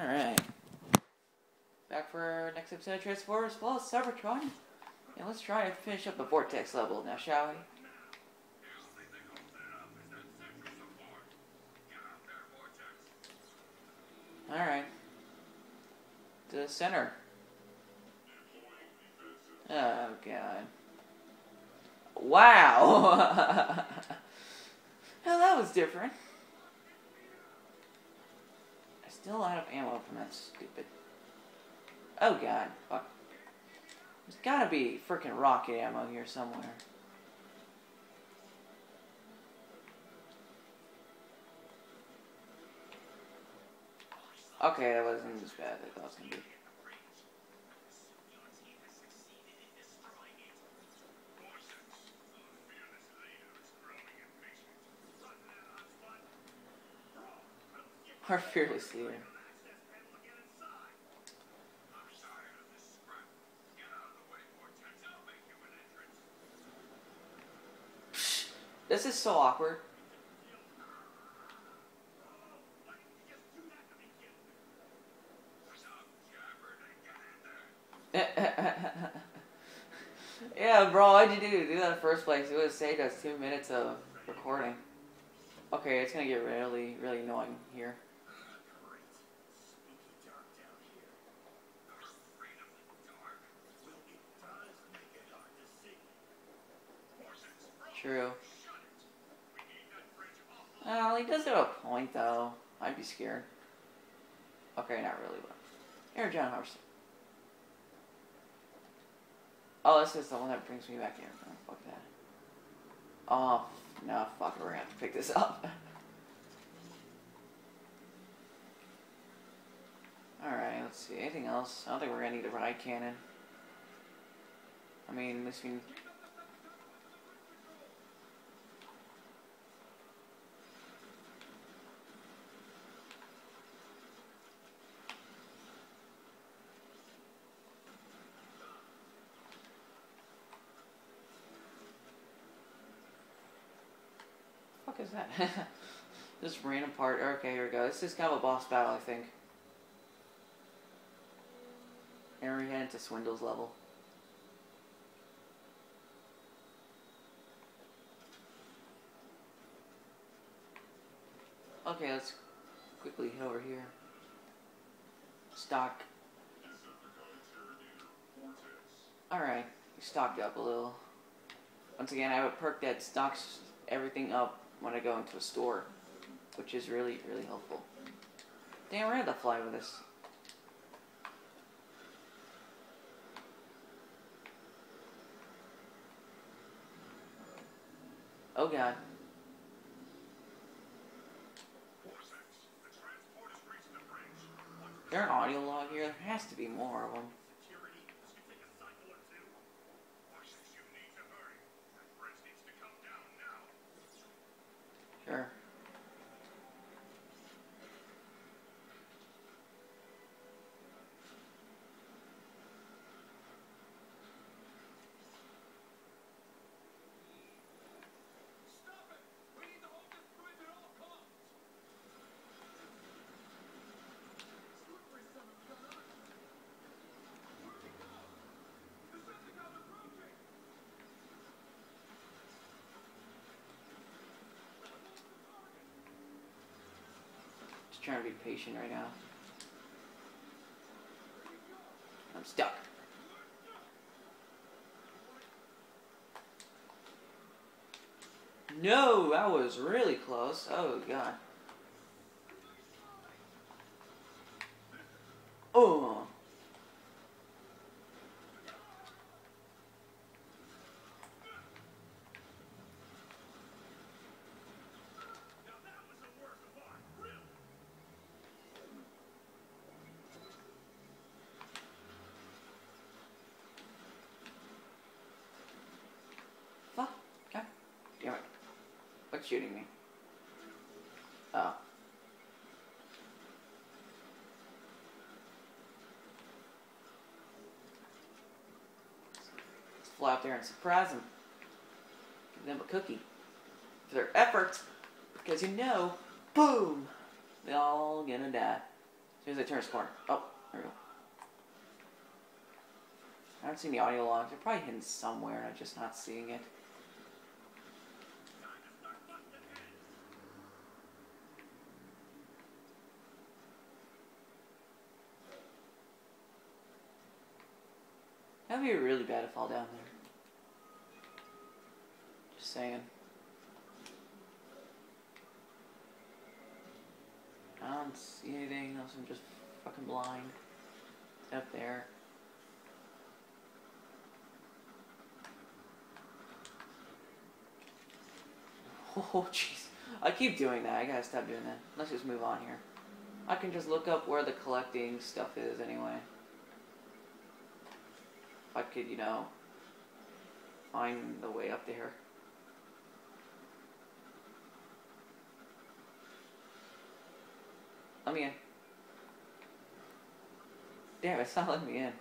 Alright. Back for our next episode of Transformers Plus Cybertron. And let's try and finish up the Vortex level now, shall we? Alright. To the center. Oh, God. Wow! Hell, that was different. Still out of ammo from that stupid. Oh, God. Fuck. There's gotta be freaking rocket ammo here somewhere. Okay, that wasn't as bad as I thought it was gonna be. Our fearless leader. This is so awkward. yeah, bro, why'd you do, do that in the first place? It would have saved us two minutes of recording. Okay, it's gonna get really, really annoying here. True. Well, he does have a point, though. I'd be scared. Okay, not really, but. Here, John Harvester. Oh, this is the one that brings me back here. Oh, fuck that. Oh, no, fuck it, we're gonna have to pick this up. Alright, let's see. Anything else? I don't think we're gonna need a riot cannon. I mean, this means. Is that? this random part. Okay, here we go. This is kind of a boss battle, I think. And we head into Swindle's level. Okay, let's quickly head over here. Stock. Alright, stocked up a little. Once again, I have a perk that stocks everything up when I go into a store, which is really, really helpful. Damn, have to fly with this. Oh god. There an audio log here? There has to be more of them. Sure. Just trying to be patient right now. I'm stuck. No, that was really close. Oh god. Oh. Fuck. God damn it. What's shooting me? Oh. Let's fly up there and surprise them. Give them a cookie. For their efforts. Because you know, boom! They all gonna die. soon as I turn this corner. Oh, there we go. I haven't seen the audio logs. They're probably hidden somewhere and I'm just not seeing it. That'd be really bad to fall down there. Just saying. I don't see anything else. I'm just fucking blind. It's up there. Oh, jeez. I keep doing that. I gotta stop doing that. Let's just move on here. I can just look up where the collecting stuff is anyway. I could, you know, find the way up there. Let me in. Damn, it's not letting me in.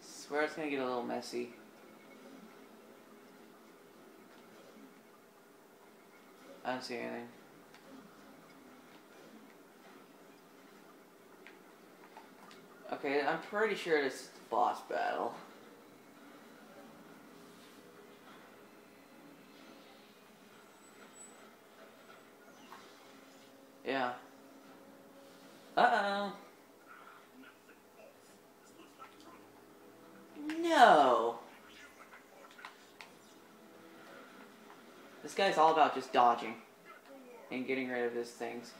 Swear it's gonna get a little messy. I don't see anything. Okay, I'm pretty sure this is the boss battle. Yeah. Uh-oh. No. This guy's all about just dodging and getting rid of his things.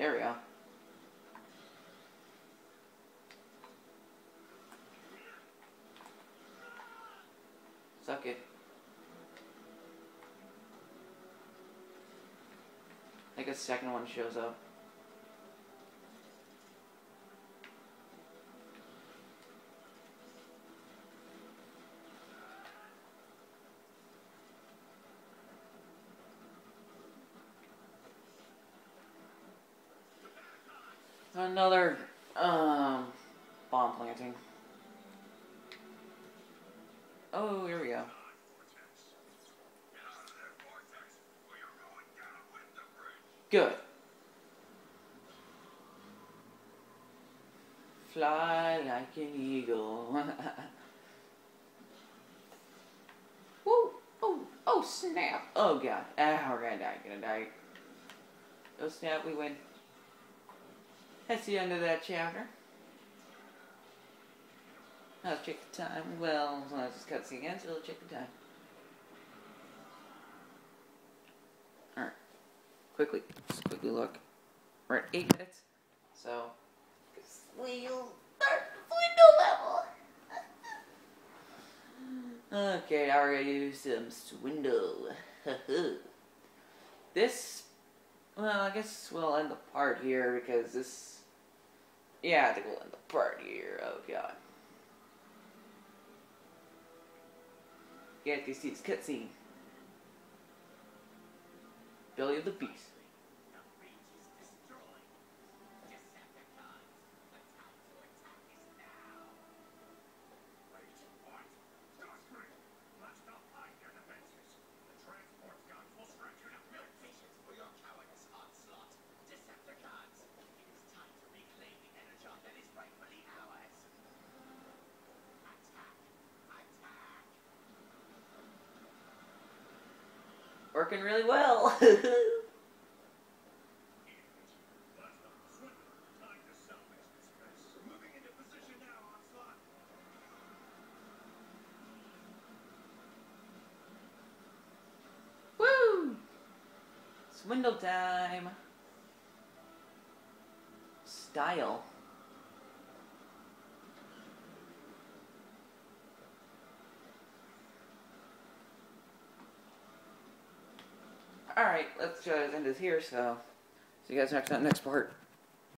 There we go. Suck it. I think a second one shows up. Another um bomb planting. Oh, here we go. Good. Fly like an eagle. Woo! Oh, oh snap! Oh god. Ah, we're gonna die, gonna die. Oh snap, we win. That's the end of that chapter. Let's check the time. Well, long as it's cutscene again, so we'll check the time. Alright. Quickly, just quickly look. We're at 8 minutes. So, we'll start the swindle level. okay, now we're gonna do some swindle. this, well, I guess we'll end the part here because this yeah, I think we'll end the part here. Oh god. Get to see this cutscene. Belly of the Beast. Working really well. Woo! Swindle time. Style. Alright, let's uh, end this here, so see you guys next time next part.